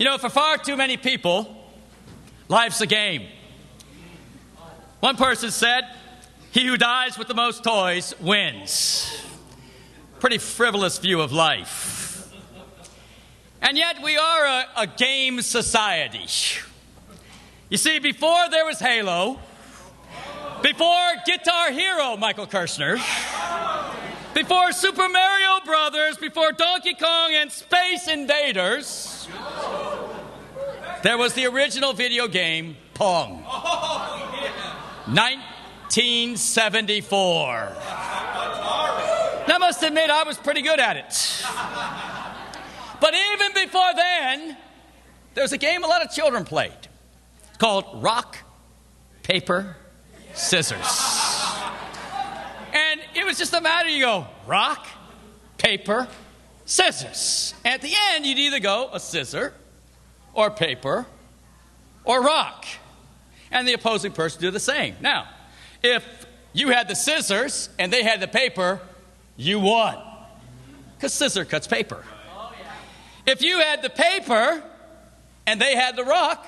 You know, for far too many people, life's a game. One person said, He who dies with the most toys wins. Pretty frivolous view of life. And yet, we are a, a game society. You see, before there was Halo, before Guitar Hero, Michael Kirshner, before Super Mario Brothers, before Donkey Kong and Space Invaders, there was the original video game, Pong. 1974. I must admit, I was pretty good at it. But even before then, there was a game a lot of children played called Rock, Paper, Scissors. And it was just a matter you go, rock, paper, scissors. At the end, you'd either go a scissor or paper or rock. And the opposing person do the same. Now, if you had the scissors and they had the paper, you won. Because scissor cuts paper. If you had the paper and they had the rock,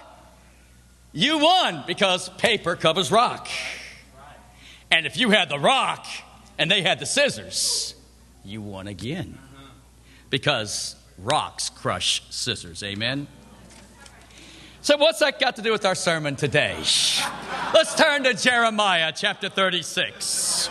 you won because paper covers rock. And if you had the rock and they had the scissors, you won again. Because rocks crush scissors. Amen? So, what's that got to do with our sermon today? Let's turn to Jeremiah chapter 36.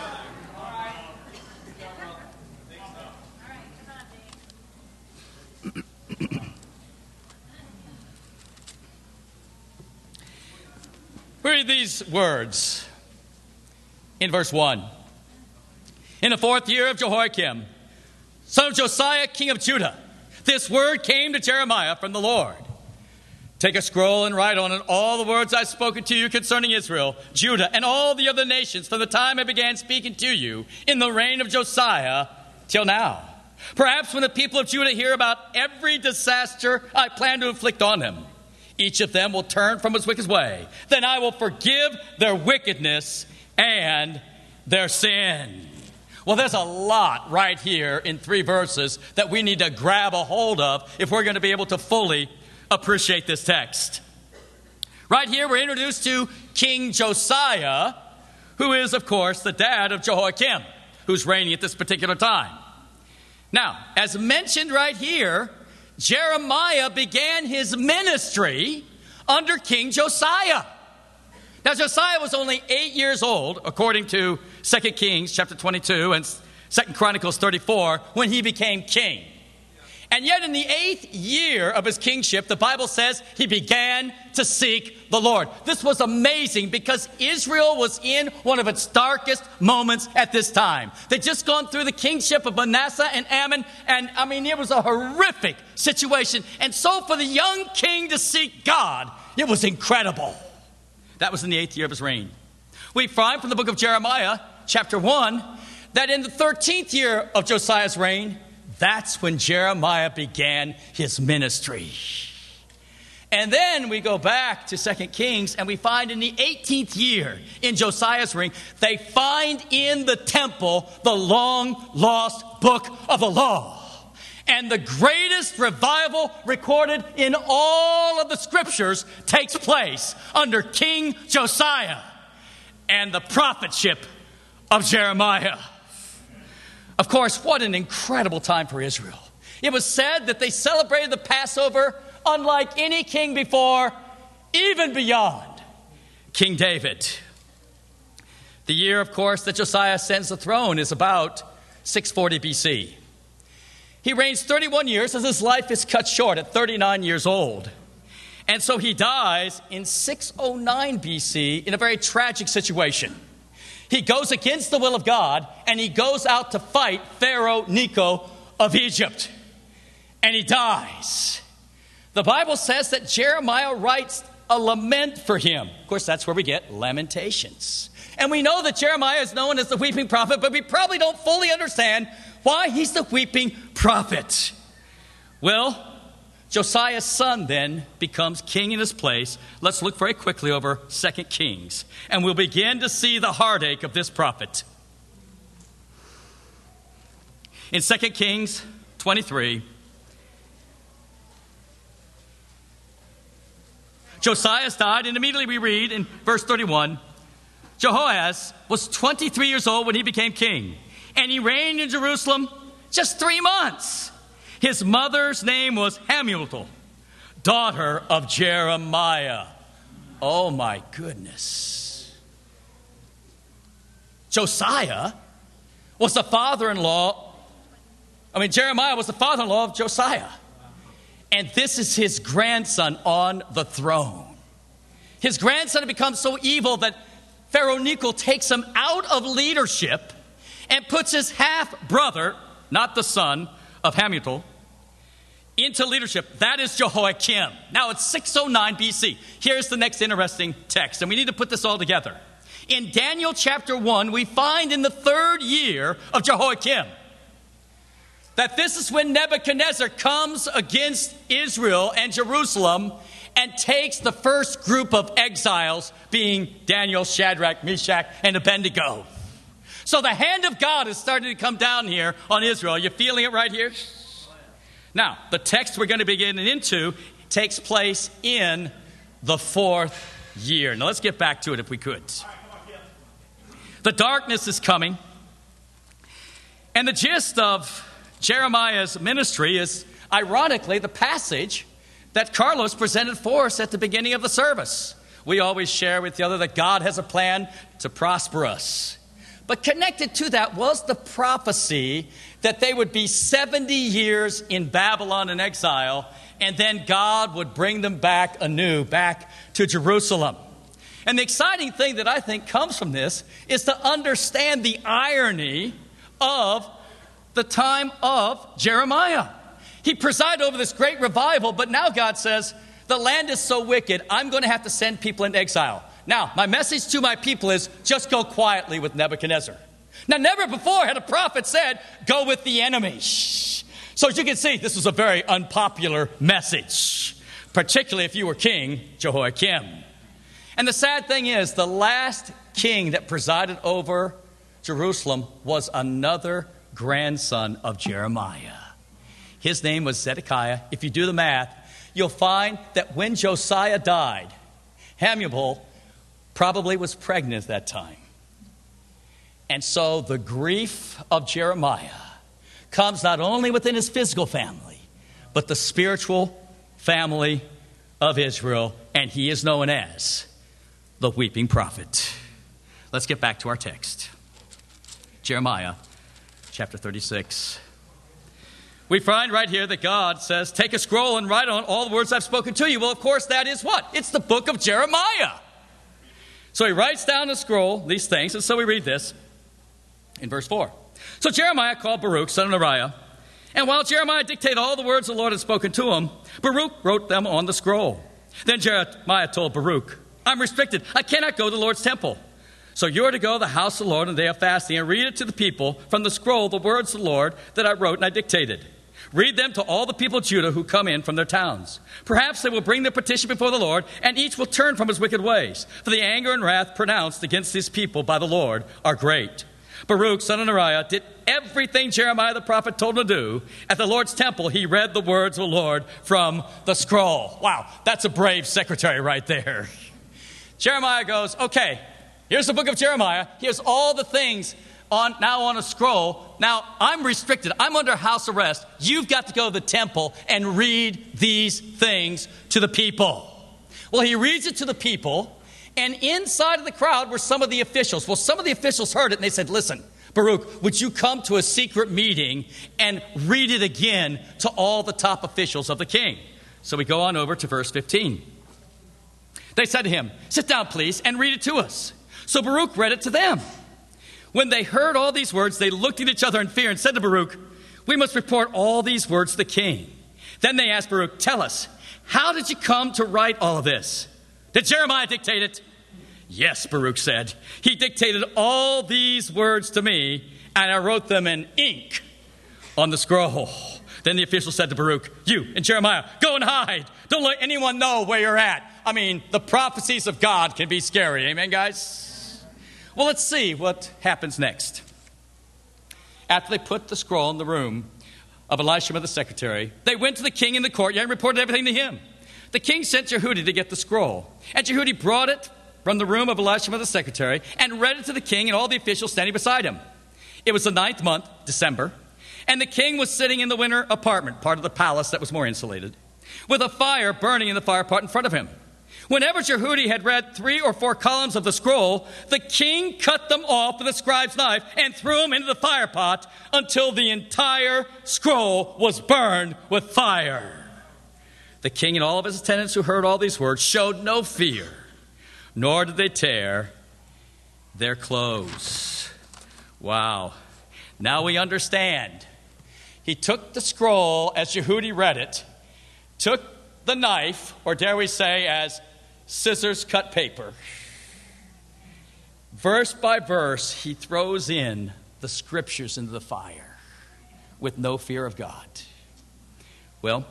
Read these words in verse 1. In the fourth year of Jehoiakim, son of Josiah, king of Judah, this word came to Jeremiah from the Lord. Take a scroll and write on it all the words I've spoken to you concerning Israel, Judah, and all the other nations from the time I began speaking to you in the reign of Josiah till now. Perhaps when the people of Judah hear about every disaster I plan to inflict on them, each of them will turn from his wicked way. Then I will forgive their wickedness and their sin. Well, there's a lot right here in three verses that we need to grab a hold of if we're going to be able to fully appreciate this text. Right here, we're introduced to King Josiah, who is, of course, the dad of Jehoiakim, who's reigning at this particular time. Now, as mentioned right here, Jeremiah began his ministry under King Josiah. Now, Josiah was only eight years old, according to 2 Kings chapter 22 and 2 Chronicles 34, when he became king. And yet, in the eighth year of his kingship, the Bible says he began to seek the Lord. This was amazing because Israel was in one of its darkest moments at this time. They'd just gone through the kingship of Manasseh and Amon, and I mean, it was a horrific situation. And so, for the young king to seek God, it was incredible. That was in the eighth year of his reign. We find from the book of Jeremiah, chapter 1, that in the 13th year of Josiah's reign, that's when Jeremiah began his ministry. And then we go back to 2 Kings and we find in the 18th year in Josiah's reign, they find in the temple the long lost book of the law. And the greatest revival recorded in all of the scriptures takes place under King Josiah and the prophetship of Jeremiah. Of course, what an incredible time for Israel. It was said that they celebrated the Passover unlike any king before, even beyond King David. The year, of course, that Josiah ascends the throne is about 640 BC. He reigns 31 years as his life is cut short at 39 years old. And so he dies in 609 BC in a very tragic situation. He goes against the will of God and he goes out to fight Pharaoh Necho of Egypt. And he dies. The Bible says that Jeremiah writes a lament for him. Of course, that's where we get Lamentations. And we know that Jeremiah is known as the weeping prophet, but we probably don't fully understand why he's the weeping prophet. Well, Josiah's son then becomes king in his place. Let's look very quickly over 2 Kings, and we'll begin to see the heartache of this prophet. In 2 Kings 23, Josiah died, and immediately we read in verse 31 Jehoahaz was 23 years old when he became king, and he reigned in Jerusalem just three months. His mother's name was Hamutal, daughter of Jeremiah. Oh my goodness. Josiah was the father in law, I mean, Jeremiah was the father in law of Josiah. And this is his grandson on the throne. His grandson had become so evil that Pharaoh Necho takes him out of leadership and puts his half brother, not the son of Hamutal, into leadership. That is Jehoiakim. Now it's 609 BC. Here's the next interesting text, and we need to put this all together. In Daniel chapter 1, we find in the third year of Jehoiakim that this is when Nebuchadnezzar comes against Israel and Jerusalem and takes the first group of exiles, being Daniel, Shadrach, Meshach, and Abednego. So the hand of God is starting to come down here on Israel. You're you feeling it right here? Now, the text we're going to be getting into takes place in the fourth year. Now, let's get back to it if we could. The darkness is coming. And the gist of Jeremiah's ministry is, ironically, the passage that Carlos presented for us at the beginning of the service. We always share with the other that God has a plan to prosper us. But connected to that was the prophecy that they would be 70 years in Babylon in exile, and then God would bring them back anew, back to Jerusalem. And the exciting thing that I think comes from this is to understand the irony of the time of Jeremiah. He presided over this great revival, but now God says, The land is so wicked, I'm going to have to send people into exile. Now, my message to my people is just go quietly with Nebuchadnezzar. Now, never before had a prophet said, Go with the enemy. So, as you can see, this was a very unpopular message, particularly if you were King Jehoiakim. And the sad thing is, the last king that presided over Jerusalem was another grandson of Jeremiah. His name was Zedekiah. If you do the math, you'll find that when Josiah died, Hamutal probably was pregnant at that time. And so the grief of Jeremiah comes not only within his physical family, but the spiritual family of Israel, and he is known as the weeping prophet. Let's get back to our text Jeremiah chapter 36. We find right here that God says, Take a scroll and write on all the words I've spoken to you. Well, of course, that is what? It's the book of Jeremiah. So he writes down the scroll, these things, and so we read this in verse 4. So Jeremiah called Baruch, son of Neriah, and while Jeremiah dictated all the words the Lord had spoken to him, Baruch wrote them on the scroll. Then Jeremiah told Baruch, I'm restricted. I cannot go to the Lord's temple. So you are to go to the house of the Lord on the day of fasting and read it to the people from the scroll the words of the Lord that I wrote and I dictated. Read them to all the people of Judah who come in from their towns. Perhaps they will bring their petition before the Lord, and each will turn from his wicked ways. For the anger and wrath pronounced against these people by the Lord are great. Baruch, son of Neriah, did everything Jeremiah the prophet told him to do. At the Lord's temple, he read the words of the Lord from the scroll. Wow, that's a brave secretary right there. Jeremiah goes, Okay, Here's the book of Jeremiah. Here's all the things on now on a scroll. Now I'm restricted. I'm under house arrest. You've got to go to the temple and read these things to the people. Well, he reads it to the people, and inside of the crowd were some of the officials. Well, some of the officials heard it and they said, Listen, Baruch, would you come to a secret meeting and read it again to all the top officials of the king? So we go on over to verse 15. They said to him, Sit down, please, and read it to us. So Baruch read it to them. When they heard all these words, they looked at each other in fear and said to Baruch, We must report all these words to the king. Then they asked Baruch, Tell us, how did you come to write all of this? Did Jeremiah dictate it? Yes, Baruch said. He dictated all these words to me, and I wrote them in ink on the scroll. Then the official said to Baruch, You and Jeremiah, go and hide. Don't let anyone know where you're at. I mean, the prophecies of God can be scary. Amen, guys? Well, let's see what happens next. After they put the scroll in the room of Elishama the secretary, they went to the king in the courtyard and reported everything to him. the king sent Jehudi to get the scroll. And Jehudi brought it from the room of Elishama the secretary and read it to the king and all the officials standing beside him. It was the ninth month, December, and the king was sitting in the winter apartment, part of the palace that was more insulated, with a fire burning in the fire pot in front of him. Whenever Jehudi had read three or four columns of the scroll, the king cut them off with a scribe's knife and threw them into the fire pot until the entire scroll was burned with fire. The king and all of his attendants who heard all these words showed no fear, nor did they tear their clothes. Wow. Now we understand. He took the scroll as Jehudi read it, took the knife, or dare we say, as scissors cut paper. Verse by verse, he throws in the scriptures into the fire with no fear of God. Well,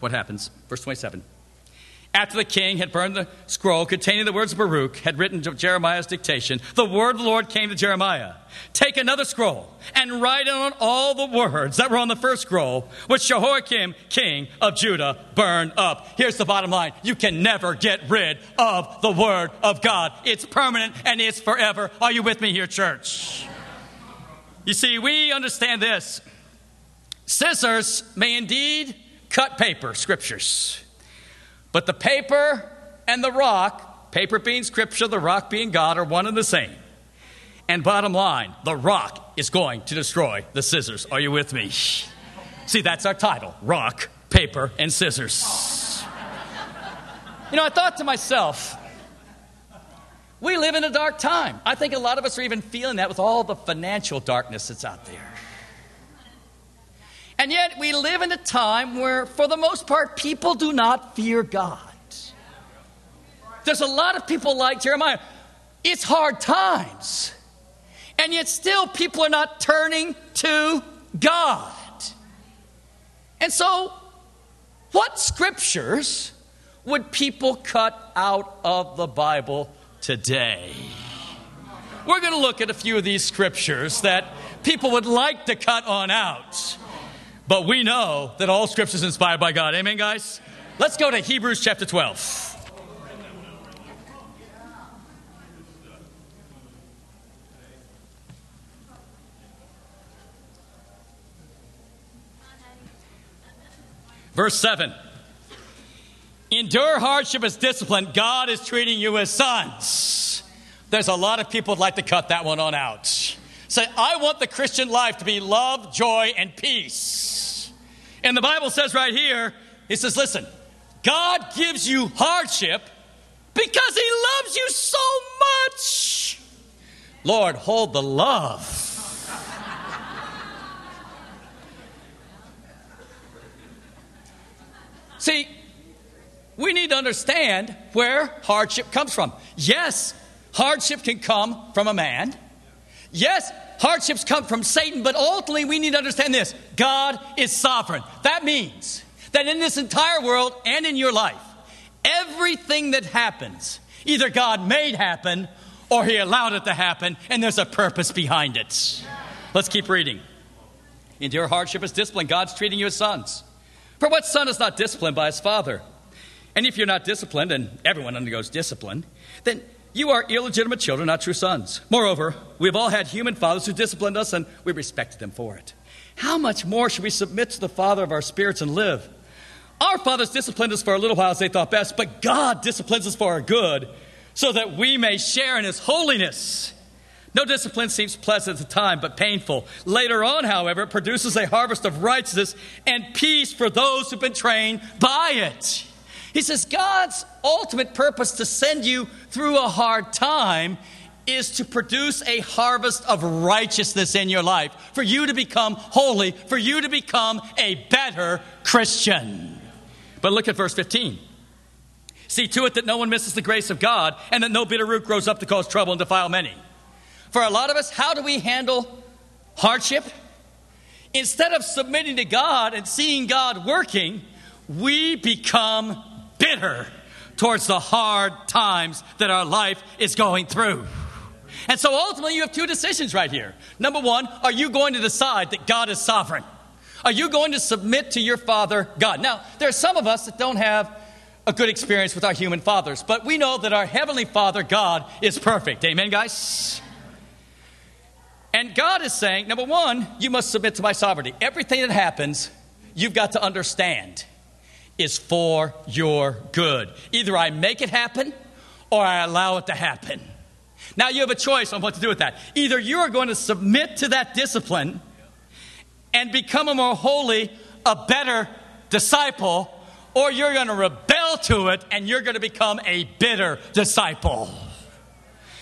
what happens? Verse 27. After the king had burned the scroll containing the words of Baruch, had written to Jeremiah's dictation, the word of the Lord came to Jeremiah Take another scroll and write on all the words that were on the first scroll, which Jehoiakim, king of Judah, burned up. Here's the bottom line you can never get rid of the word of God, it's permanent and it's forever. Are you with me here, church? You see, we understand this. Scissors may indeed cut paper, scriptures. But the paper and the rock, paper being scripture, the rock being God, are one and the same. And bottom line, the rock is going to destroy the scissors. Are you with me? See, that's our title Rock, Paper, and Scissors. You know, I thought to myself, we live in a dark time. I think a lot of us are even feeling that with all the financial darkness that's out there. And yet, we live in a time where, for the most part, people do not fear God. There's a lot of people like Jeremiah. It's hard times. And yet, still, people are not turning to God. And so, what scriptures would people cut out of the Bible today? We're going to look at a few of these scriptures that people would like to cut on out. But we know that all scripture is inspired by God. Amen, guys? Let's go to Hebrews chapter 12. Verse 7. Endure hardship as discipline. God is treating you as sons. There's a lot of people would like to cut that one on out. Say, I want the Christian life to be love, joy, and peace. And the Bible says right here, it says, listen, God gives you hardship because He loves you so much. Lord, hold the love. See, we need to understand where hardship comes from. Yes, hardship can come from a man. Yes, Hardships come from Satan, but ultimately we need to understand this God is sovereign. That means that in this entire world and in your life, everything that happens, either God made happen or He allowed it to happen, and there's a purpose behind it. Let's keep reading. Endure hardship as discipline. God's treating you as sons. For what son is not disciplined by his father? And if you're not disciplined, and everyone undergoes discipline, then you are illegitimate children, not true sons. Moreover, we've all had human fathers who disciplined us, and we respected them for it. How much more should we submit to the Father of our spirits and live? Our fathers disciplined us for a little while as they thought best, but God disciplines us for our good, so that we may share in His holiness. No discipline seems pleasant at the time, but painful. Later on, however, it produces a harvest of righteousness and peace for those who've been trained by it. He says God's ultimate purpose to send you through a hard time is to produce a harvest of righteousness in your life, for you to become holy, for you to become a better Christian. But look at verse 15. See to it that no one misses the grace of God and that no bitter root grows up to cause trouble and defile many. For a lot of us, how do we handle hardship? Instead of submitting to God and seeing God working, we become bitter towards the hard times that our life is going through. And so ultimately, you have two decisions right here. Number one, are you going to decide that God is sovereign? Are you going to submit to your Father God? Now, there are some of us that don't have a good experience with our human fathers, but we know that our Heavenly Father, God, is perfect. Amen, guys? And God is saying, number one, you must submit to my sovereignty. Everything that happens, you've got to understand, is for your good. Either I make it happen or I allow it to happen. Now you have a choice on what to do with that. Either you are going to submit to that discipline and become a more holy, a better disciple, or you're going to rebel to it and you're going to become a bitter disciple.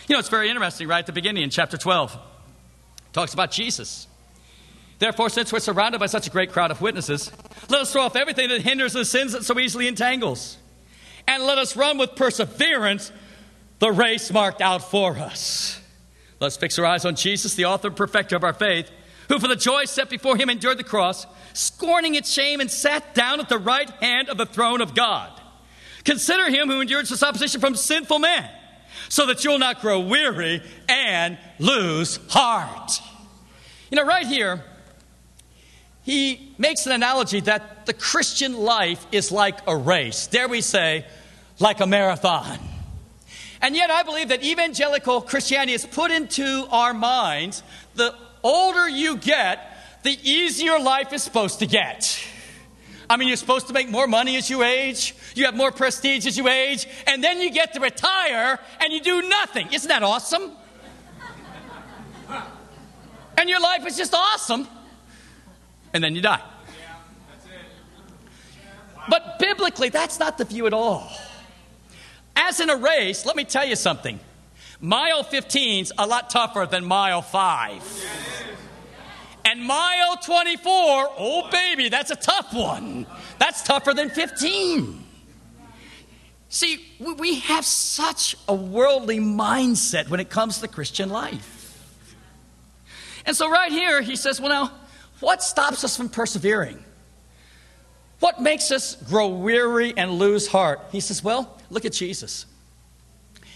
You know, it's very interesting, right at the beginning in chapter 12. It talks about Jesus. Therefore, since we're surrounded by such a great crowd of witnesses, let us throw off everything that hinders the sins that so easily entangles. And let us run with perseverance the race marked out for us. Let's fix our eyes on Jesus, the author and perfecter of our faith, who for the joy set before him endured the cross, scorning its shame, and sat down at the right hand of the throne of God. Consider him who endured such opposition from sinful men, so that you'll not grow weary and lose heart. You know, right here, he makes an analogy that the Christian life is like a race. Dare we say, like a marathon. And yet, I believe that evangelical Christianity has put into our minds the older you get, the easier life is supposed to get. I mean, you're supposed to make more money as you age, you have more prestige as you age, and then you get to retire and you do nothing. Isn't that awesome? And your life is just awesome, and then you die. But biblically, that's not the view at all. As in a race, let me tell you something. Mile 15's a lot tougher than mile 5. And mile 24, oh baby, that's a tough one. That's tougher than 15. See, we have such a worldly mindset when it comes to Christian life. And so, right here, he says, Well, now, what stops us from persevering? What makes us grow weary and lose heart? He says, Well, look at Jesus.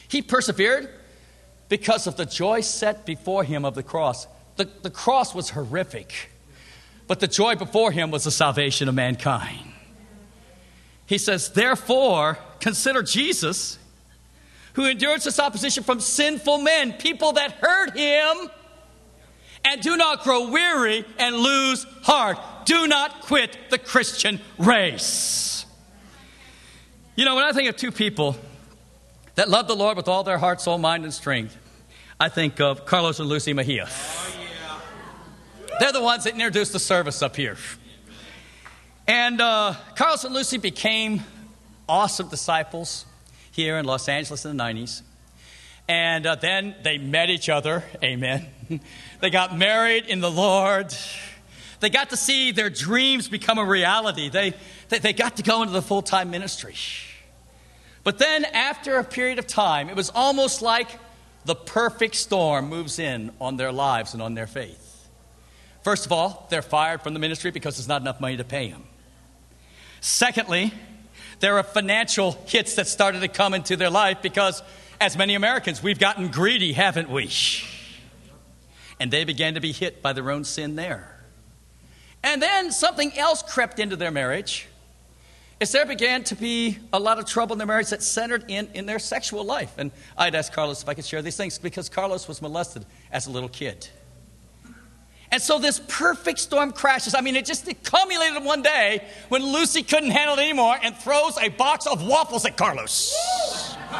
He persevered because of the joy set before him of the cross. The, the cross was horrific, but the joy before him was the salvation of mankind. He says, Therefore, consider Jesus, who endured this opposition from sinful men, people that hurt him, and do not grow weary and lose heart. Do not quit the Christian race. You know, when I think of two people that love the Lord with all their heart, soul, mind, and strength, I think of Carlos and Lucy Mejia. Oh, yeah. They're the ones that introduced the service up here. And uh, Carlos and Lucy became awesome disciples here in Los Angeles in the 90s. And uh, then they met each other. Amen. they got married in the Lord. They got to see their dreams become a reality. They, they, they got to go into the full time ministry. But then, after a period of time, it was almost like the perfect storm moves in on their lives and on their faith. First of all, they're fired from the ministry because there's not enough money to pay them. Secondly, there are financial hits that started to come into their life because, as many Americans, we've gotten greedy, haven't we? And they began to be hit by their own sin there. And then something else crept into their marriage. Is there began to be a lot of trouble in their marriage that centered in, in their sexual life. And I'd ask Carlos if I could share these things because Carlos was molested as a little kid. And so this perfect storm crashes. I mean, it just accumulated one day when Lucy couldn't handle it anymore and throws a box of waffles at Carlos.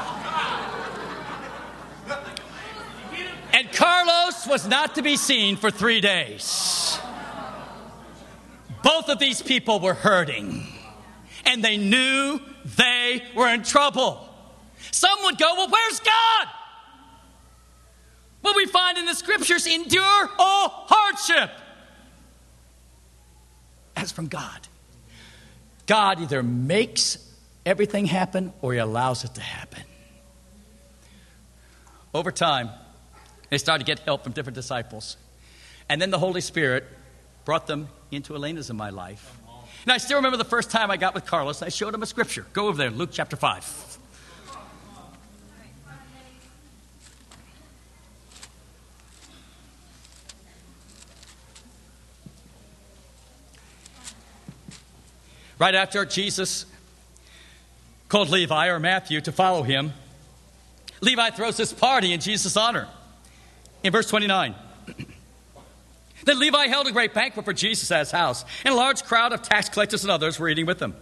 and Carlos was not to be seen for three days. Both of these people were hurting, and they knew they were in trouble. Some would go, Well, where's God? What we find in the scriptures endure all hardship as from God. God either makes everything happen or he allows it to happen. Over time, they started to get help from different disciples. And then the Holy Spirit brought them into Elena's in my life. And I still remember the first time I got with Carlos, I showed him a scripture. Go over there, Luke chapter 5. Right after Jesus called Levi or Matthew to follow him. Levi throws this party in Jesus' honor. In verse 29, then Levi held a great banquet for Jesus at his house, and a large crowd of tax collectors and others were eating with them.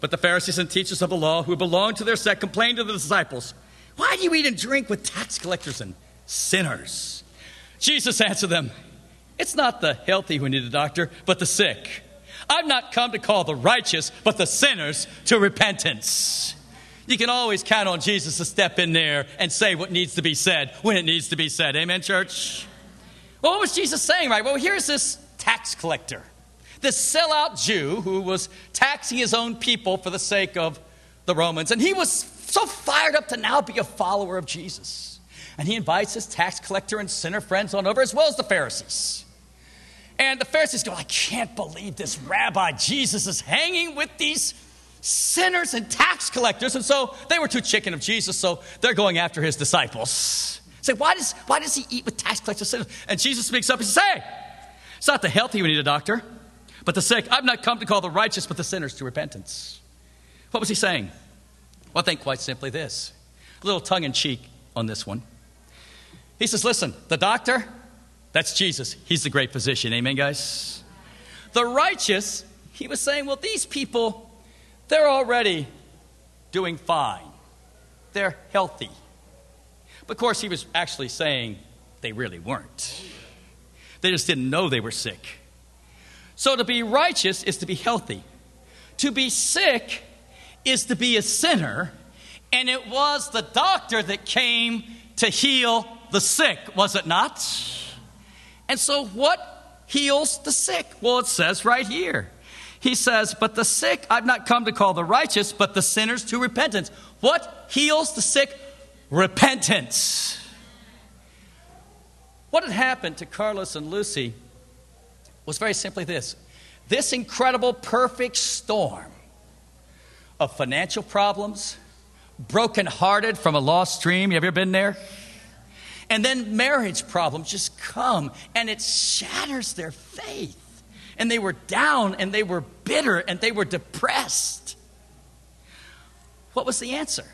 But the Pharisees and teachers of the law who belonged to their sect complained to the disciples, Why do you eat and drink with tax collectors and sinners? Jesus answered them, It's not the healthy who need a doctor, but the sick. I've not come to call the righteous, but the sinners to repentance. You can always count on Jesus to step in there and say what needs to be said when it needs to be said. Amen, church? Well, what was Jesus saying, right? Well, here's this tax collector, this sellout Jew who was taxing his own people for the sake of the Romans. And he was so fired up to now be a follower of Jesus. And he invites his tax collector and sinner friends on over, as well as the Pharisees. And the Pharisees go, I can't believe this rabbi Jesus is hanging with these sinners and tax collectors. And so they were too chicken of Jesus, so they're going after his disciples. Say, why does, why does he eat with tax collectors? sinners? And Jesus speaks up and says, Hey, it's not the healthy who need a doctor, but the sick. I've not come to call the righteous, but the sinners to repentance. What was he saying? Well, I think quite simply this a little tongue in cheek on this one. He says, Listen, the doctor, that's Jesus. He's the great physician. Amen, guys? The righteous, he was saying, well, these people, they're already doing fine. They're healthy. But of course, he was actually saying they really weren't. They just didn't know they were sick. So to be righteous is to be healthy. To be sick is to be a sinner. And it was the doctor that came to heal the sick, was it not? And so, what heals the sick? Well, it says right here. He says, But the sick I've not come to call the righteous, but the sinners to repentance. What heals the sick? Repentance. What had happened to Carlos and Lucy was very simply this this incredible, perfect storm of financial problems, brokenhearted from a lost dream. You ever been there? And then marriage problems just come and it shatters their faith. And they were down and they were bitter and they were depressed. What was the answer?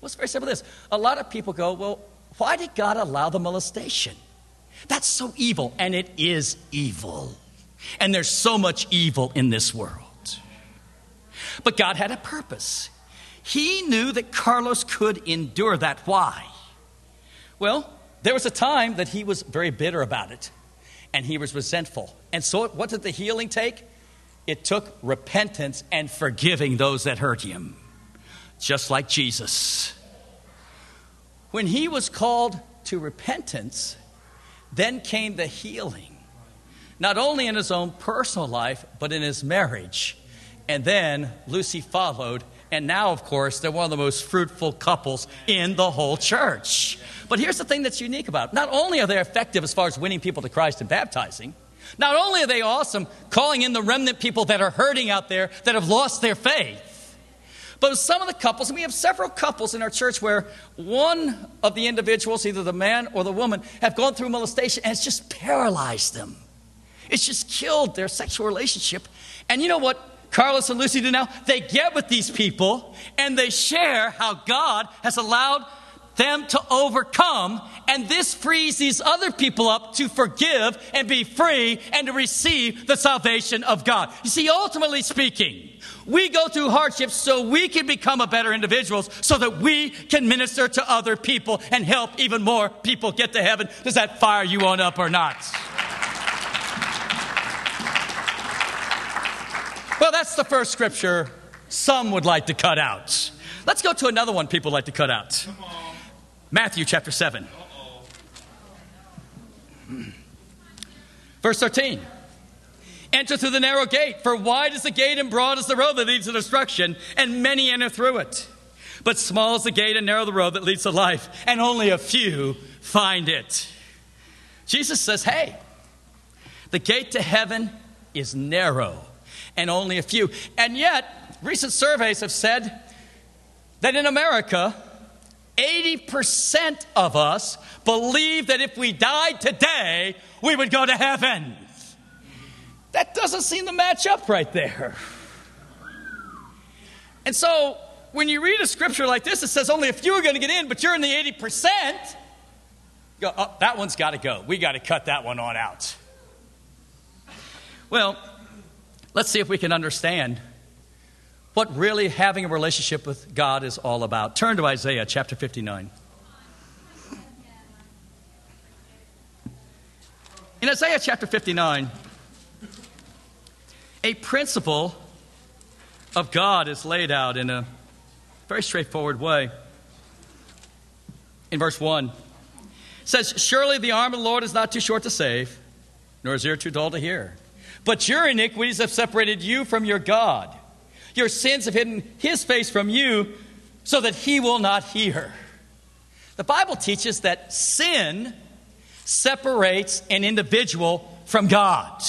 Well, it's very simple this. A lot of people go, well, why did God allow the molestation? That's so evil, and it is evil. And there's so much evil in this world. But God had a purpose. He knew that Carlos could endure that. Why? Well, there was a time that he was very bitter about it and he was resentful. And so, what did the healing take? It took repentance and forgiving those that hurt him, just like Jesus. When he was called to repentance, then came the healing, not only in his own personal life, but in his marriage. And then Lucy followed, and now, of course, they're one of the most fruitful couples in the whole church. But here's the thing that's unique about it. Not only are they effective as far as winning people to Christ and baptizing, not only are they awesome calling in the remnant people that are hurting out there that have lost their faith, but some of the couples, and we have several couples in our church where one of the individuals, either the man or the woman, have gone through molestation and it's just paralyzed them. It's just killed their sexual relationship. And you know what Carlos and Lucy do now? They get with these people and they share how God has allowed them to overcome, and this frees these other people up to forgive and be free and to receive the salvation of God. You see, ultimately speaking, we go through hardships so we can become a better individuals, so that we can minister to other people and help even more people get to heaven. Does that fire you on up or not? Well, that's the first scripture some would like to cut out. Let's go to another one people like to cut out Matthew chapter 7. Verse 13. Enter through the narrow gate, for wide is the gate and broad is the road that leads to destruction, and many enter through it. But small is the gate and narrow the road that leads to life, and only a few find it. Jesus says, Hey, the gate to heaven is narrow and only a few. And yet, recent surveys have said that in America, 80% of us believe that if we died today, we would go to heaven. That doesn't seem to match up right there. And so, when you read a scripture like this, it says only a few are going to get in, but you're in the 80%. Go, oh, that one's got to go. We got to cut that one on out. Well, let's see if we can understand what really having a relationship with God is all about. Turn to Isaiah chapter 59. In Isaiah chapter 59, a principle of God is laid out in a very straightforward way. In verse 1, it says, Surely the arm of the Lord is not too short to save, nor is ear too dull to hear. But your iniquities have separated you from your God. Your sins have hidden his face from you so that he will not hear. The Bible teaches that sin separates an individual from God.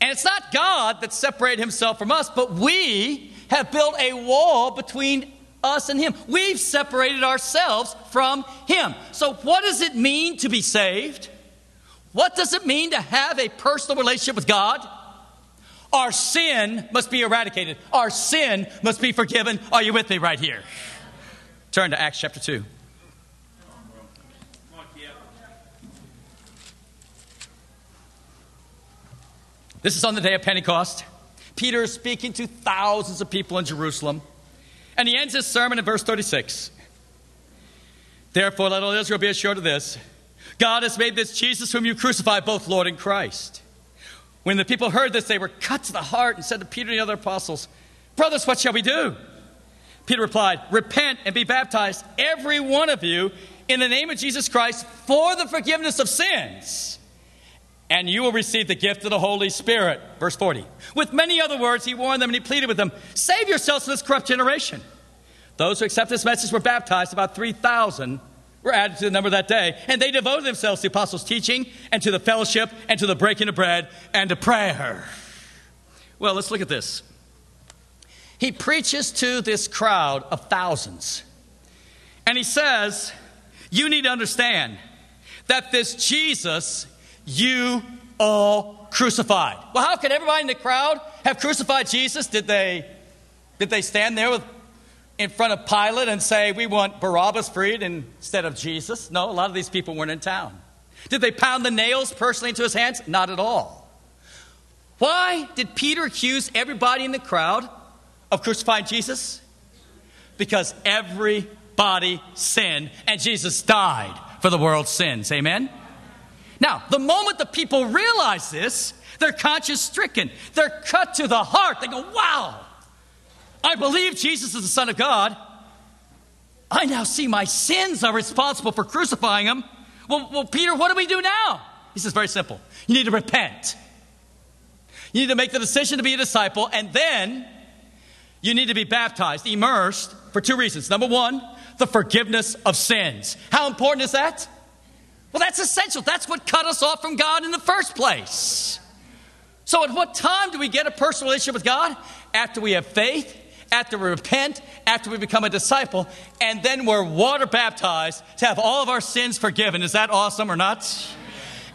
And it's not God that separated himself from us, but we have built a wall between us and him. We've separated ourselves from him. So, what does it mean to be saved? What does it mean to have a personal relationship with God? Our sin must be eradicated. Our sin must be forgiven. Are you with me right here? Turn to Acts chapter 2. This is on the day of Pentecost. Peter is speaking to thousands of people in Jerusalem. And he ends his sermon in verse 36. Therefore, let all Israel be assured of this God has made this Jesus, whom you crucified, both Lord and Christ. When the people heard this, they were cut to the heart and said to Peter and the other apostles, Brothers, what shall we do? Peter replied, Repent and be baptized, every one of you, in the name of Jesus Christ, for the forgiveness of sins and you will receive the gift of the Holy Spirit. Verse 40. With many other words, he warned them and he pleaded with them Save yourselves from this corrupt generation. Those who accepted this message were baptized. About 3,000 were added to the number that day. And they devoted themselves to the apostles' teaching and to the fellowship and to the breaking of bread and to prayer. Well, let's look at this. He preaches to this crowd of thousands. And he says, You need to understand that this Jesus you all crucified. Well, how could everybody in the crowd have crucified Jesus? Did they, did they stand there with, in front of Pilate and say, We want Barabbas freed instead of Jesus? No, a lot of these people weren't in town. Did they pound the nails personally into his hands? Not at all. Why did Peter accuse everybody in the crowd of crucifying Jesus? Because everybody sinned and Jesus died for the world's sins. Amen? Now, the moment the people realize this, they're conscience stricken. They're cut to the heart. They go, wow, I believe Jesus is the Son of God. I now see my sins are responsible for crucifying him. Well, well, Peter, what do we do now? He says, very simple. You need to repent. You need to make the decision to be a disciple, and then you need to be baptized, immersed, for two reasons. Number one, the forgiveness of sins. How important is that? Well, that's essential. That's what cut us off from God in the first place. So, at what time do we get a personal relationship with God? After we have faith, after we repent, after we become a disciple, and then we're water baptized to have all of our sins forgiven. Is that awesome or not?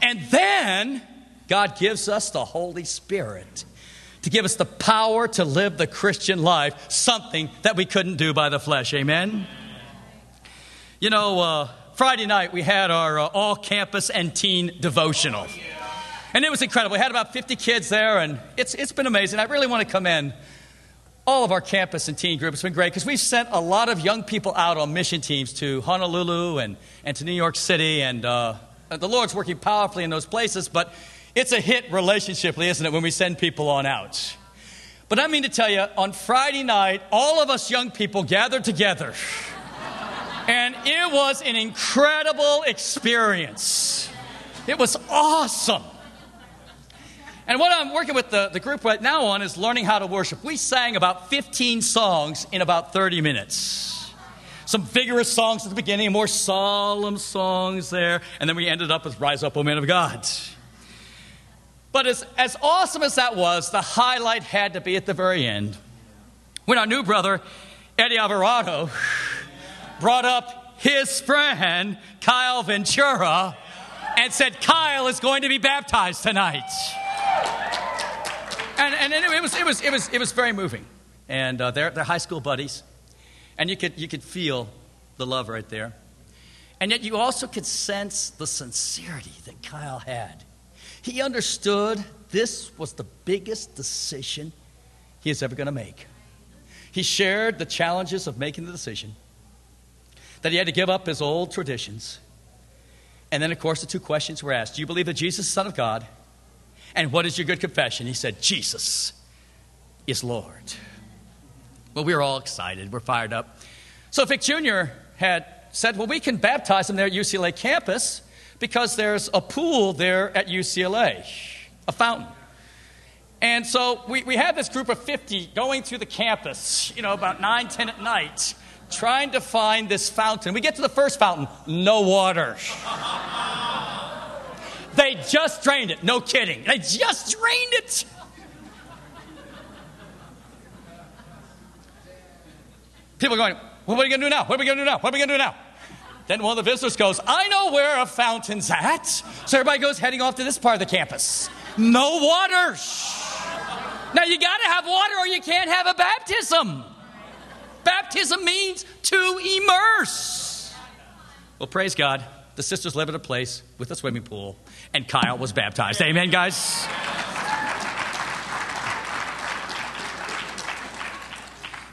And then God gives us the Holy Spirit to give us the power to live the Christian life, something that we couldn't do by the flesh. Amen? You know, uh, Friday night, we had our uh, all campus and teen devotional. And it was incredible. We had about 50 kids there, and it's, it's been amazing. I really want to commend all of our campus and teen group. It's been great because we've sent a lot of young people out on mission teams to Honolulu and, and to New York City, and uh, the Lord's working powerfully in those places, but it's a hit relationshiply, isn't it, when we send people on out? But I mean to tell you, on Friday night, all of us young people gathered together. And it was an incredible experience. It was awesome. And what I'm working with the, the group right now on is learning how to worship. We sang about 15 songs in about 30 minutes. Some vigorous songs at the beginning, more solemn songs there, and then we ended up with Rise Up, O Men of God. But as, as awesome as that was, the highlight had to be at the very end. When our new brother, Eddie Alvarado, brought up his friend, Kyle Ventura, and said, Kyle is going to be baptized tonight. And, and it, was, it, was, it, was, it was very moving. and uh, they're, they're high school buddies. And you could, you could feel the love right there. And yet you also could sense the sincerity that Kyle had. He understood this was the biggest decision he is ever going to make. He shared the challenges of making the decision, that he had to give up his old traditions. And then, of course, the two questions were asked Do you believe that Jesus is the Son of God? And what is your good confession? He said, Jesus is Lord. Well, we were all excited. We're fired up. So Vic Jr. had said, Well, we can baptize him there at UCLA campus because there's a pool there at UCLA, a fountain. And so we, we had this group of 50 going through the campus, you know, about 9, 10 at night, trying to find this fountain. We get to the first fountain, no water. They just drained it, no kidding. They just drained it. People are going, what are we going to do now? What are we going to do now? What are we going to do now? Then one of the visitors goes, I know where a fountain's at. So everybody goes heading off to this part of the campus. No water. Now you got to have water or you can't have a baptism. Baptism means to immerse. Well, praise God. The sisters live at a place with a swimming pool, and Kyle was baptized. Amen, guys?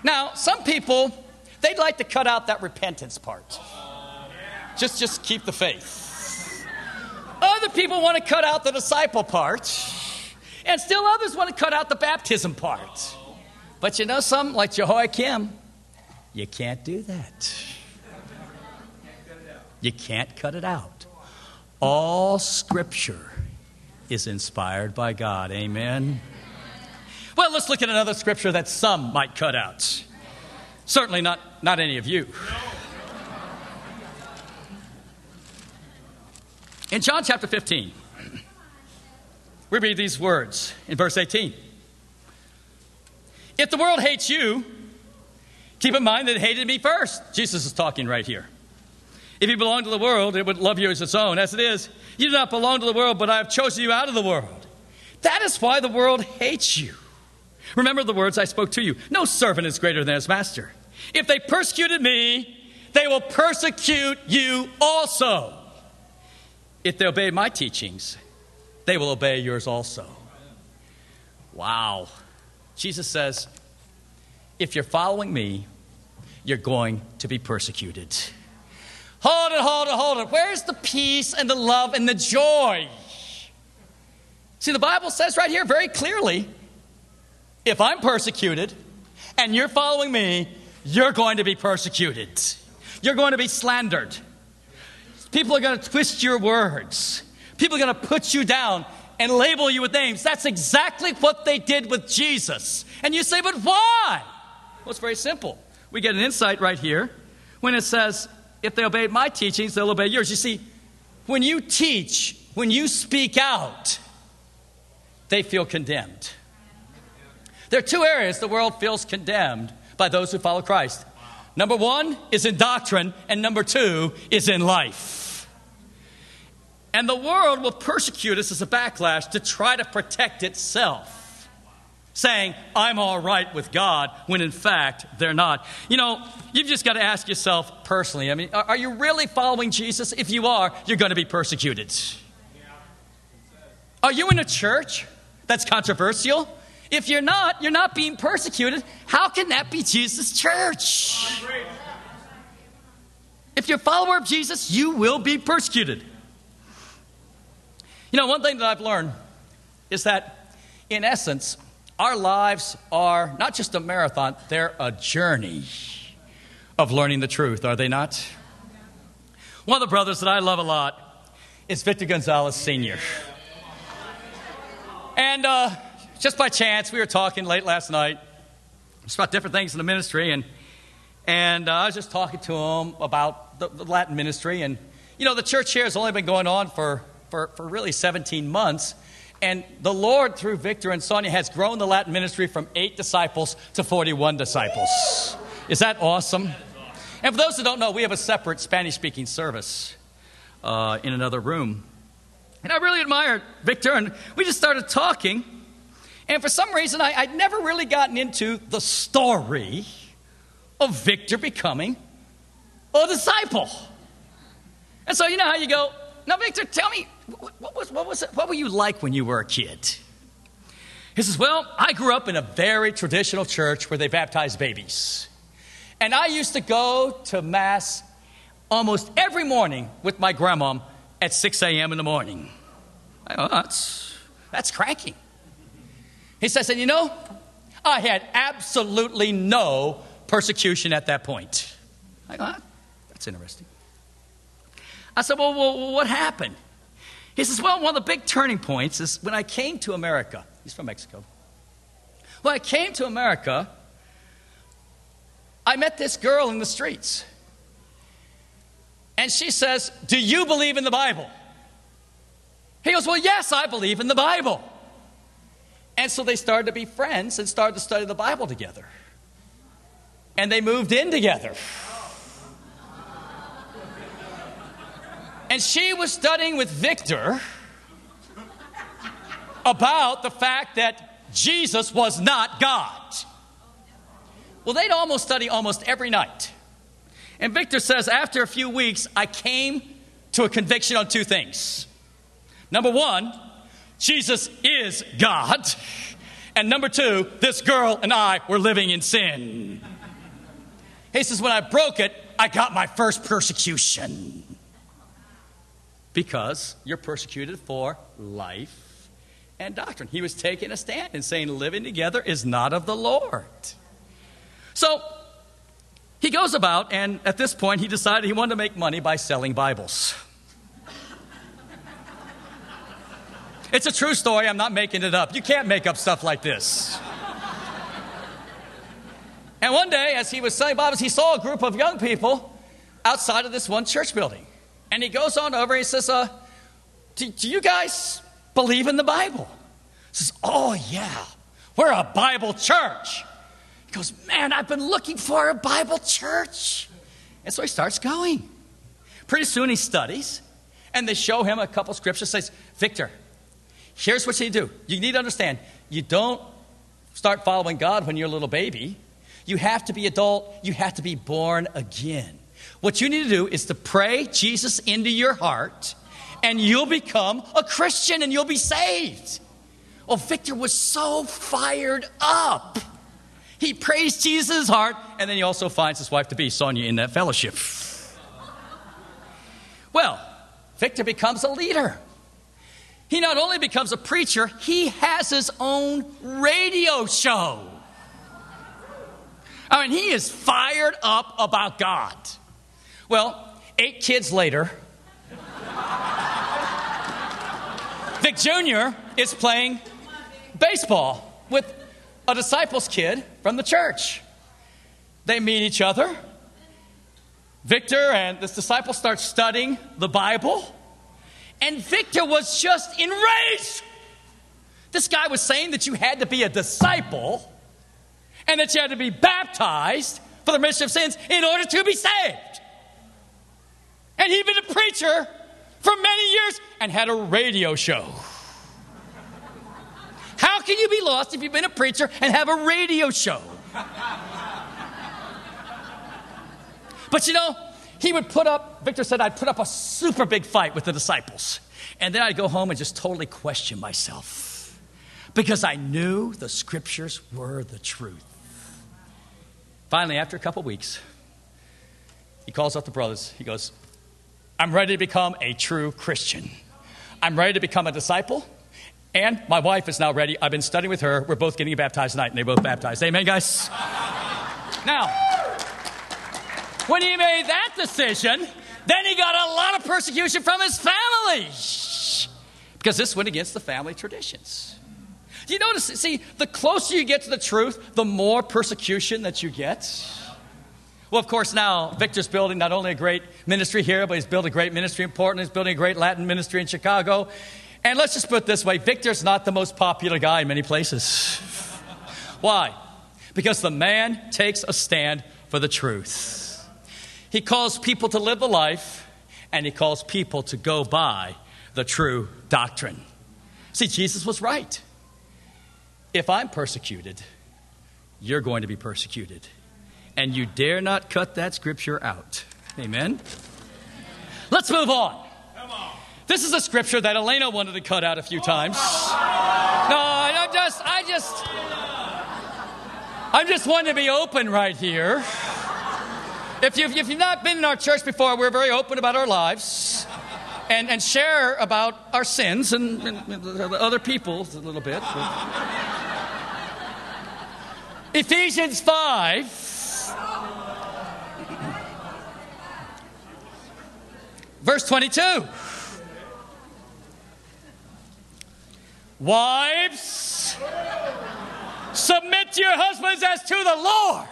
Now, some people, they'd like to cut out that repentance part. Just, just keep the faith. Other people want to cut out the disciple part. And still others want to cut out the baptism part. But you know something? Like Jehoiakim, you can't do that. You can't cut it out. All scripture is inspired by God. Amen. Well, let's look at another scripture that some might cut out. Certainly not, not any of you. In John chapter 15, we read these words in verse 18. If the world hates you, keep in mind that it hated me first. Jesus is talking right here. If you belong to the world, it would love you as its own. As it is, you do not belong to the world, but I have chosen you out of the world. That is why the world hates you. Remember the words I spoke to you. No servant is greater than his master. If they persecuted me, they will persecute you also. If they obey my teachings, they will obey yours also. Wow. Jesus says, if you're following me, you're going to be persecuted. Hold it, hold it, hold it. Where's the peace and the love and the joy? See, the Bible says right here very clearly if I'm persecuted and you're following me, you're going to be persecuted. You're going to be slandered. People are going to twist your words. People are going to put you down and label you with names. That's exactly what they did with Jesus. And you say, but why? Well, it's very simple. We get an insight right here when it says, if they obey my teachings, they'll obey yours. You see, when you teach, when you speak out, they feel condemned. There are two areas the world feels condemned by those who follow Christ. Number one is in doctrine, and number two is in life. And the world will persecute us as a backlash to try to protect itself, saying, I'm all right with God, when in fact they're not. You know, you've just got to ask yourself personally I mean, are you really following Jesus? If you are, you're going to be persecuted. Are you in a church that's controversial? If you're not, you're not being persecuted. How can that be Jesus' church? If you're a follower of Jesus, you will be persecuted. You know, one thing that I've learned is that, in essence, our lives are not just a marathon, they're a journey of learning the truth, are they not? One of the brothers that I love a lot is Victor Gonzalez Sr. And uh, just by chance, we were talking late last night just about different things in the ministry, and, and uh, I was just talking to him about the, the Latin ministry. And, you know, the church here has only been going on for for, for really 17 months. And the Lord, through Victor and Sonia, has grown the Latin ministry from eight disciples to 41 disciples. Is that awesome? And for those who don't know, we have a separate Spanish speaking service uh, in another room. And I really admired Victor, and we just started talking. And for some reason, I, would never really gotten into the story of Victor becoming a disciple. And so, you know how you go, now, Victor, tell me, what, was, what, was it, what were you like when you were a kid? He says, Well, I grew up in a very traditional church where they baptized babies. And I used to go to Mass almost every morning with my grandma at 6 a.m. in the morning. I go, oh, that's, that's cranky. He says, And you know, I had absolutely no persecution at that point. I go, ah, That's interesting. I said, well, well, what happened? He says, Well, one of the big turning points is when I came to America. He's from Mexico. When I came to America, I met this girl in the streets. And she says, Do you believe in the Bible? He goes, Well, yes, I believe in the Bible. And so they started to be friends and started to study the Bible together. And they moved in together. And she was studying with Victor about the fact that Jesus was not God. Well, they'd almost study almost every night. And Victor says, after a few weeks, I came to a conviction on two things. Number one, Jesus is God. And number two, this girl and I were living in sin. He says, when I broke it, I got my first persecution. Because you're persecuted for life and doctrine. He was taking a stand and saying living together is not of the Lord. So he goes about, and at this point, he decided he wanted to make money by selling Bibles. It's a true story. I'm not making it up. You can't make up stuff like this. And one day, as he was selling Bibles, he saw a group of young people outside of this one church building. And he goes on over, he says, uh, do, do you guys believe in the Bible? He says, Oh, yeah, we're a Bible church. He goes, Man, I've been looking for a Bible church. And so he starts going. Pretty soon he studies, and they show him a couple scriptures, says, Victor, Here's what you do. You need to understand you don't start following God when you're a little baby. You have to be adult, you have to be born again. What you need to do is to pray Jesus into your heart, and you'll become a Christian and you'll be saved. Oh, Victor was so fired up. He praised Jesus' heart, and then he also finds his wife to be, Sonia, in that fellowship. Well, Victor becomes a leader. He not only becomes a preacher, he has his own radio show. I mean, he is fired up about God. Well, eight kids later, Vic Jr. is playing baseball with a disciples kid from the church. They meet each other. Victor and this disciple start studying the Bible. And Victor was just enraged. This guy was saying that you had to be a disciple and that you had to be baptized for the remission of sins in order to be saved. And he'd been a preacher for many years and had a radio show. How can you be lost if you've been a preacher and have a radio show? But you know, he would put up, Victor said, I'd put up a super big fight with the disciples. And then I'd go home and just totally question myself because I knew the scriptures were the truth. Finally, after a couple weeks, he calls up the brothers. He goes, I'm ready to become a true Christian. I'm ready to become a disciple. And my wife is now ready. I've been studying with her. We're both getting baptized tonight, and they both baptized. Amen, guys? now, when he made that decision, then he got a lot of persecution from his family because this went against the family traditions. You notice? See, the closer you get to the truth, the more persecution that you get. Well, of course, now Victor's building not only a great ministry here, but he's built a great ministry in Portland. He's building a great Latin ministry in Chicago. And let's just put it this way Victor's not the most popular guy in many places. Why? Because the man takes a stand for the truth. He calls people to live the life, and he calls people to go by the true doctrine. See, Jesus was right. if I'm persecuted, you're going to be persecuted. And you dare not cut that scripture out. Amen? Let's move on. This is a scripture that Elena wanted to cut out a few times. No, I just, I just, I'm just wanting to be open right here. If you've, if you've not been in our church before, we're very open about our lives and, and share about our sins and, and other people a little bit. Ephesians 5. Verse 22. Wives, submit to your husbands as to the Lord.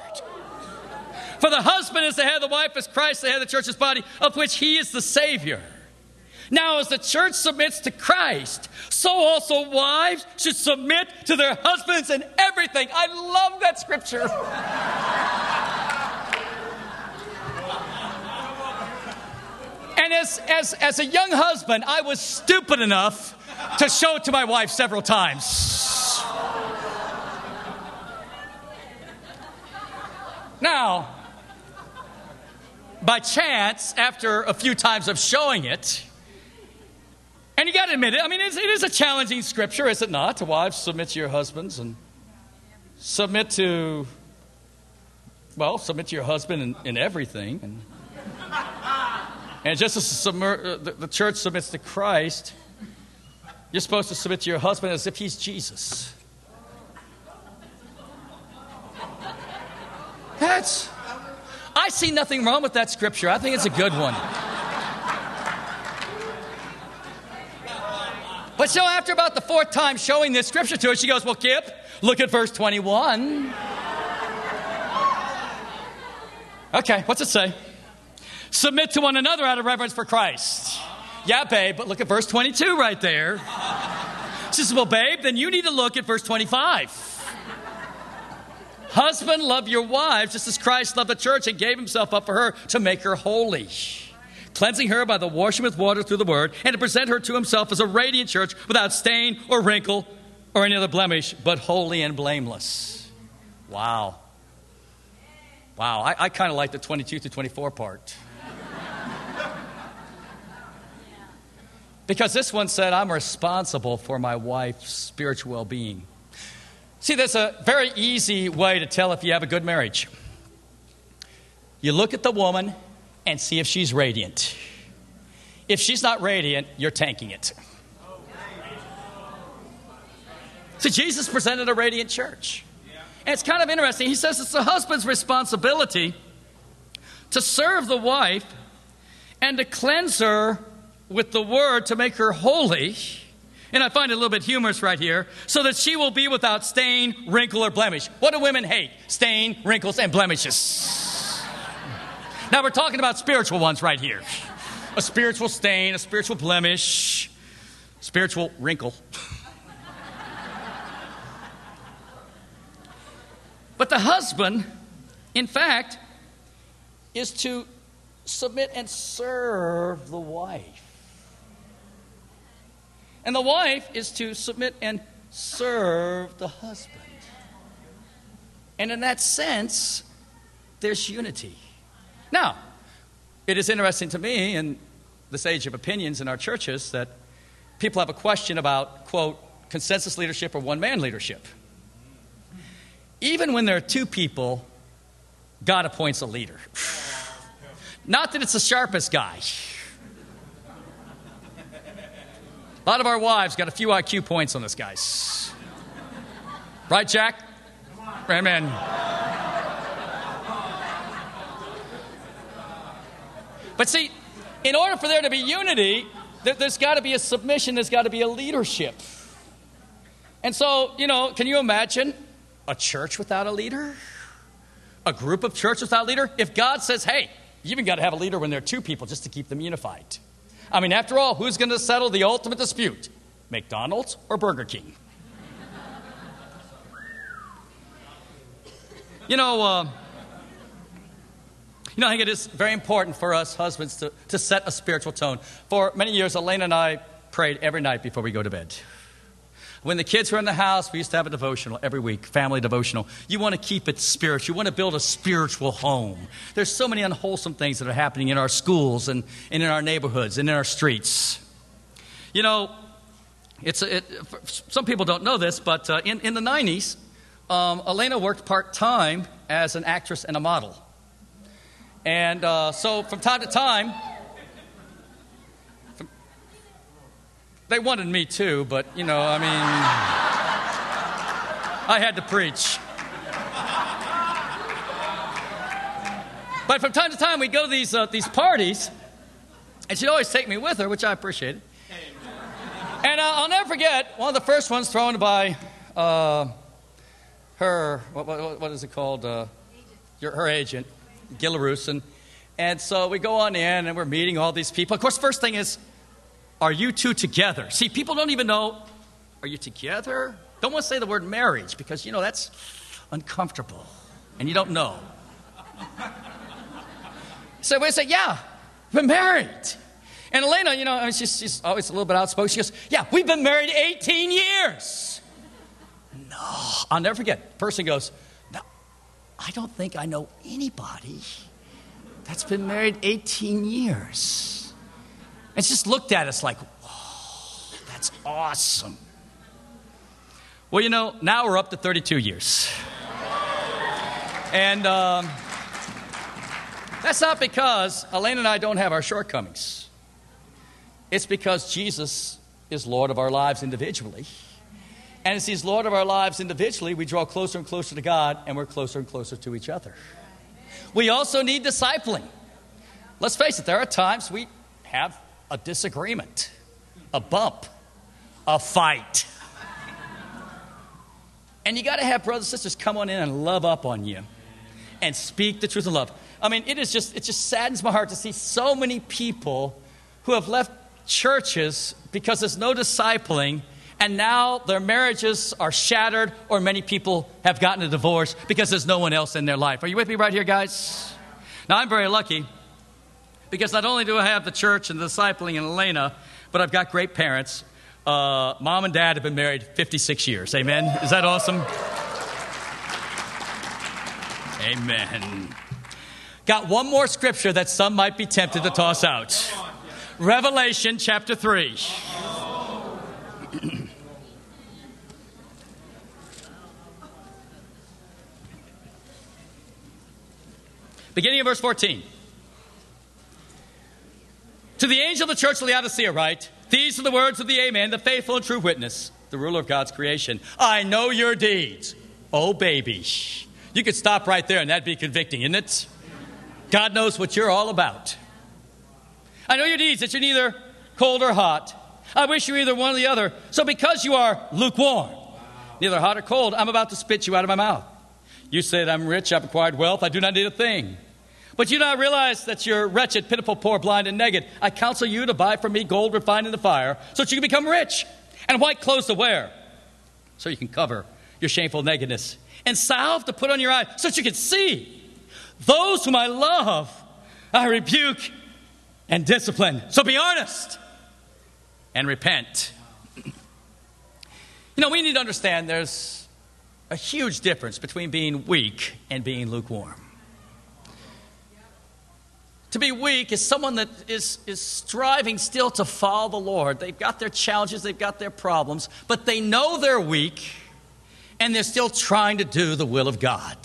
For the husband is the head, the wife is Christ, the head of the church's body, of which he is the Savior. Now, as the church submits to Christ, so also wives should submit to their husbands in everything. I love that scripture. and as, as, as a young husband, I was stupid enough to show it to my wife several times. Now, by chance, after a few times of showing it, and you got to admit it, I mean, it is a challenging scripture, is it not? To wives, submit to your husbands and submit to, well, submit to your husband in, in everything. And, and just as uh, the, the church submits to Christ, you're supposed to submit to your husband as if he's Jesus. That's, I see nothing wrong with that scripture. I think it's a good one. But so after about the fourth time showing this scripture to her, she goes, Well, Kip, look at verse 21. Okay, what's it say? Submit to one another out of reverence for Christ. Yeah, babe, but look at verse 22 right there. She says, Well, babe, then you need to look at verse 25. Husband, love your wives just as Christ loved the church and gave himself up for her to make her holy, cleansing her by the washing with water through the word, and to present her to himself as a radiant church without stain or wrinkle or any other blemish, but holy and blameless. Wow. Wow, I, I kind of like the 22 to 24 part. Because this one said, I'm responsible for my wife's spiritual well being. See, there's a very easy way to tell if you have a good marriage. You look at the woman and see if she's radiant. If she's not radiant, you're tanking it. So Jesus presented a radiant church. And it's kind of interesting. He says it's the husband's responsibility to serve the wife and to cleanse her with the word to make her holy. And I find it a little bit humorous right here, so that she will be without stain, wrinkle, or blemish. What do women hate? Stain, wrinkles, and blemishes. Now we're talking about spiritual ones right here a spiritual stain, a spiritual blemish, spiritual wrinkle. but the husband, in fact, is to submit and serve the wife. And the wife is to submit and serve the husband. And in that sense, there's unity. Now, it is interesting to me in this age of opinions in our churches that people have a question about, quote, consensus leadership or one man leadership. Even when there are two people, God appoints a leader. Not that it's the sharpest guy. A lot of our wives got a few IQ points on this, guys. Right, Jack? Amen. But see, in order for there to be unity, there's got to be a submission, there's got to be a leadership. And so, you know, can you imagine a church without a leader? A group of churches without a leader? If God says, hey, you even got to have a leader when there are two people just to keep them unified. I mean, after all, who's going to settle the ultimate dispute? McDonald's or Burger King? you know, uh, you know, I think it is very important for us husbands to, to set a spiritual tone. For many years, Elena and I prayed every night before we go to bed. When the kids were in the house, we used to have a devotional every week, family devotional. You want to keep it spiritual. You want to build a spiritual home. There's so many unwholesome things that are happening in our schools and, and in our neighborhoods and in our streets. You know, it's it, some people don't know this, but uh, in, in the 90s, um, Elena worked part time as an actress and a model. And uh, so from time to time, They wanted me too, but you know, I mean, I had to preach. But from time to time, we'd go to these, uh, these parties, and she'd always take me with her, which I appreciated. And uh, I'll never forget one of the first ones thrown by uh, her, what, what, what is it called? Uh, your, her agent, Gillarus. And, and so we go on in, and we're meeting all these people. Of course, first thing is, are you two together? See, people don't even know, are you together? Don't want to say the word marriage because, you know, that's uncomfortable and you don't know. so we say, yeah, we're married. And Elena, you know, she's, she's always a little bit outspoken. She goes, yeah, we've been married 18 years. No, I'll never forget. Person goes, no, I don't think I know anybody that's been married 18 years. And just looked at us like, whoa, that's awesome. Well, you know, now we're up to 32 years. And um, that's not because Elena and I don't have our shortcomings. It's because Jesus is Lord of our lives individually. And as He's Lord of our lives individually, we draw closer and closer to God, and we're closer and closer to each other. We also need discipling. Let's face it, there are times we have a disagreement, a bump, a fight. And you got to have brothers and sisters come on in and love up on you and speak the truth of love. I mean, it is just, it just saddens my heart to see so many people who have left churches because there's no discipling and now their marriages are shattered or many people have gotten a divorce because there's no one else in their life. Are you with me right here, guys? Now, I'm very lucky because not only do I have the church and the discipling and Elena, but I've got great parents. Uh, mom and dad have been married 56 years. Amen. Is that awesome? Amen. Got one more scripture that some might be tempted to toss out Revelation chapter 3. Beginning of verse 14. To the angel of the church of Laodicea, write These are the words of the Amen, the faithful and true witness, the ruler of God's creation. I know your deeds. Oh, baby. You could stop right there and that'd be convicting, isn't it? God knows what you're all about. I know your deeds, that you're neither cold or hot. I wish you were either one or the other. So because you are lukewarm, neither hot or cold, I'm about to spit you out of my mouth. You said, I'm rich, I've acquired wealth, I do not need a thing. But you do not realize that you're wretched, pitiful, poor, blind, and naked. I counsel you to buy from me gold refined in the fire, so that you can become rich, and white clothes to wear, so you can cover your shameful nakedness, and salve to put on your eyes, so that you can see. Those whom I love, I rebuke and discipline. So be honest and repent. You know, we need to understand there's a huge difference between being weak and being lukewarm. To be weak is someone that is, is striving still to follow the Lord. They've got their challenges, they've got their problems, but they know they're weak and they're still trying to do the will of God.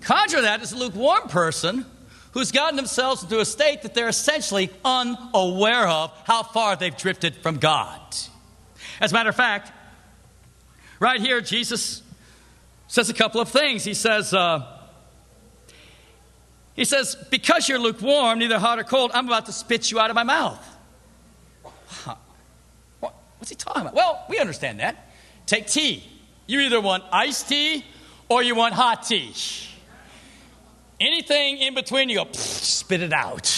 Conjure that is a lukewarm person who's gotten themselves into a state that they're essentially unaware of how far they've drifted from God. As a matter of fact, right here, Jesus says a couple of things. He says, uh, he says, Because you're lukewarm, neither hot or cold, I'm about to spit you out of my mouth. Huh. What, what's he talking about? Well, we understand that. Take tea. You either want iced tea or you want hot tea. Anything in between, you go, spit it out.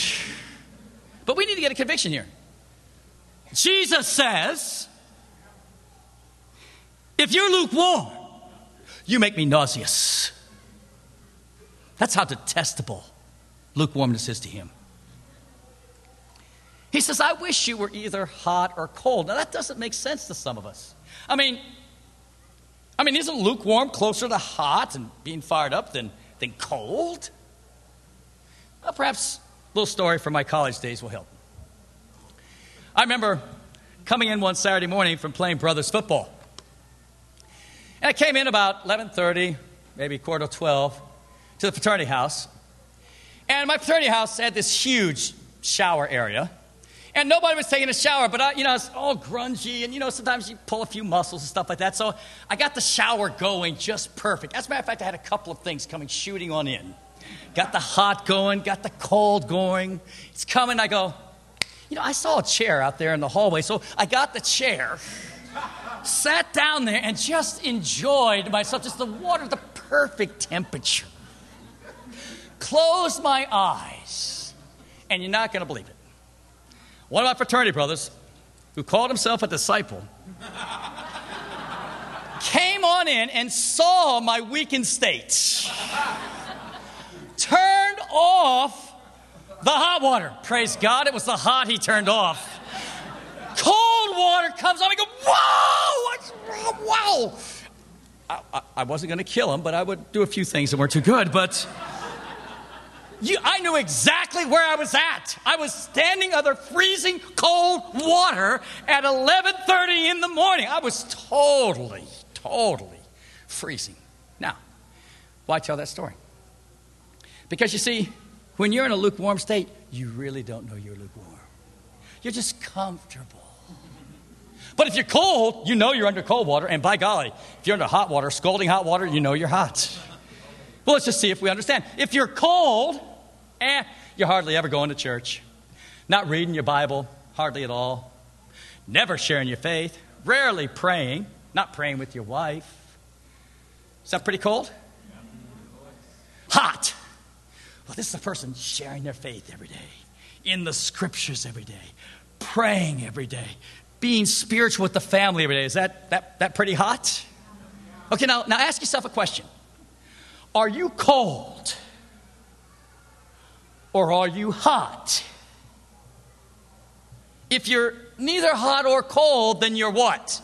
But we need to get a conviction here. Jesus says, if you're lukewarm, you make me nauseous. That's how detestable lukewarmness is to him. He says, I wish you were either hot or cold. Now, that doesn't make sense to some of us. I mean, I mean, isn't lukewarm closer to hot and being fired up than, than cold? Well, perhaps a little story from my college days will help. I remember coming in one Saturday morning from playing brothers football. And I came in about 11:30, maybe quarter to 12, to the fraternity house. And my fraternity house had this huge shower area. And nobody was taking a shower, but I, you know, it's all grungy, and you know, sometimes you pull a few muscles and stuff like that. So I got the shower going just perfect. As a matter of fact, I had a couple of things coming shooting on in. Got the hot going, got the cold going. It's coming. I go, you know, I saw a chair out there in the hallway, so I got the chair, sat down there, and just enjoyed myself. Just the water, the perfect temperature. Closed my eyes, and you're not going to believe it. One of my fraternity brothers, who called himself a disciple, came on in and saw my weakened state, turned off the hot water. Praise God, it was the hot he turned off. Cold water comes on. I go, whoa? Wow. I, I, I wasn't going to kill him, but I would do a few things that weren't too good. But you, I knew exactly where I was at. I was standing under freezing cold water at 11:30 in the morning. I was totally, totally freezing. Now, why tell that story? Because you see, when you're in a lukewarm state, you really don't know you're lukewarm. You're just comfortable. But if you're cold, you know you're under cold water, and by golly, if you're under hot water, scalding hot water, you know you're hot. Well, let's just see if we understand. If you're cold, eh, you're hardly ever going to church, not reading your Bible, hardly at all, never sharing your faith, rarely praying, not praying with your wife. Is that pretty cold? Hot. Well, this is a person sharing their faith every day, in the scriptures every day, praying every day, being spiritual with the family every day. Is that, that, that pretty hot? Okay, now, now ask yourself a question Are you cold? Or are you hot? If you're neither hot or cold, then you're what?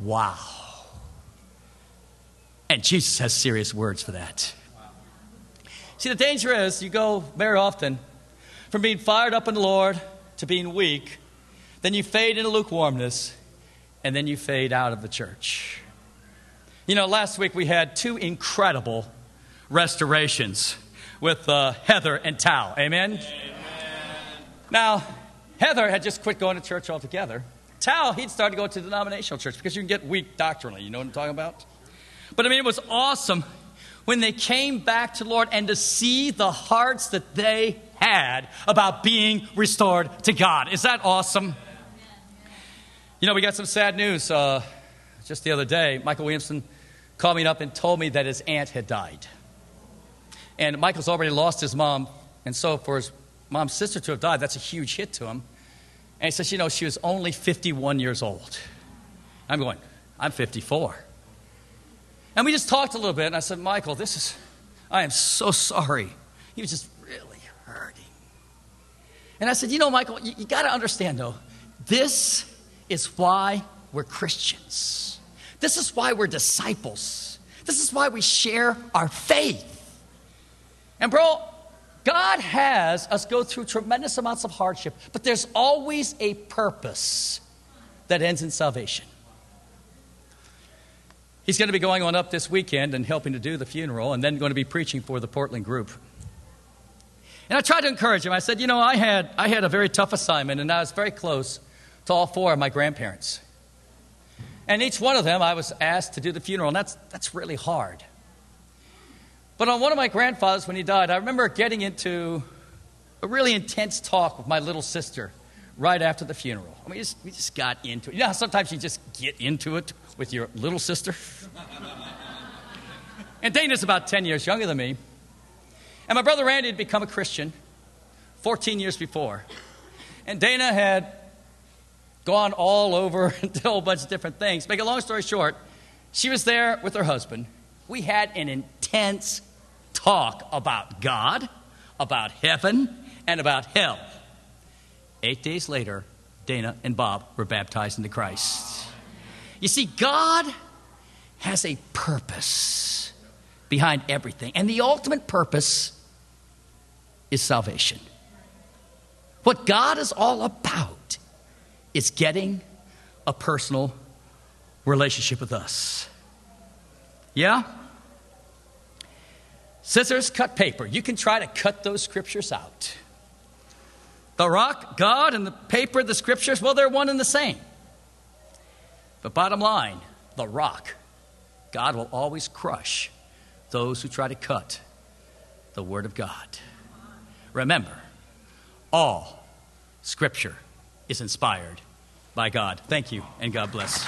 Wow. And Jesus has serious words for that. See, the danger is you go very often from being fired up in the Lord to being weak, then you fade into lukewarmness, and then you fade out of the church. You know, last week we had two incredible restorations with uh, Heather and Tao. Amen? Amen? Now, Heather had just quit going to church altogether. Tao, he'd started to go to denominational church because you can get weak doctrinally. You know what I'm talking about? But I mean, it was awesome when they came back to the Lord and to see the hearts that they had about being restored to God. Is that awesome? You know, we got some sad news uh, just the other day. Michael Williamson called me up and told me that his aunt had died. And Michael's already lost his mom, and so for his mom's sister to have died, that's a huge hit to him. And he says, You know, she was only 51 years old. I'm going, I'm 54. And we just talked a little bit, and I said, Michael, this is, I am so sorry. He was just really hurting. And I said, You know, Michael, you, you got to understand, though, this is why we're Christians. This is why we're disciples. This is why we share our faith. And, bro, God has us go through tremendous amounts of hardship, but there's always a purpose that ends in salvation. He's going to be going on up this weekend and helping to do the funeral, and then going to be preaching for the Portland group. And I tried to encourage him. I said, You know, I had, I had a very tough assignment, and I was very close to all four of my grandparents. And each one of them, I was asked to do the funeral, and that's, that's really hard. But on one of my grandfathers, when he died, I remember getting into a really intense talk with my little sister right after the funeral. I mean, we just, we just got into it. You know sometimes you just get into it with your little sister? and Dana's about 10 years younger than me. And my brother Randy had become a Christian 14 years before. And Dana had gone all over and did a whole bunch of different things. Make a long story short, she was there with her husband. We had an intense talk about God, about heaven, and about hell. Eight days later, Dana and Bob were baptized into Christ. You see, God has a purpose behind everything, and the ultimate purpose is salvation. What God is all about is getting a personal relationship with us. Yeah? Scissors cut paper. You can try to cut those scriptures out. The rock, God, and the paper, the scriptures, well, they're one and the same. But bottom line, the rock, God will always crush those who try to cut the Word of God. Remember, all Scripture is inspired by God. Thank you, and God bless.